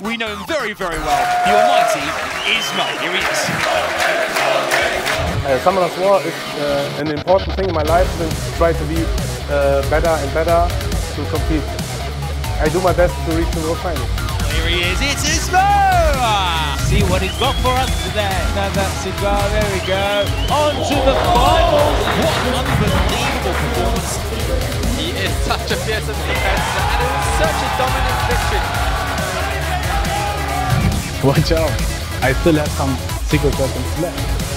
We know him very, very well. The almighty is ISMOO. Here he is. Uh, Summoners War is uh, an important thing in my life and try to be uh, better and better to compete. I do my best to reach the World Finals. Here he is. It's ISMOO. See what he's got for us today. Another cigar. There we go. On to the such a fearsome competitor and it was such a dominant victory. Watch out. I still have some secret weapons left.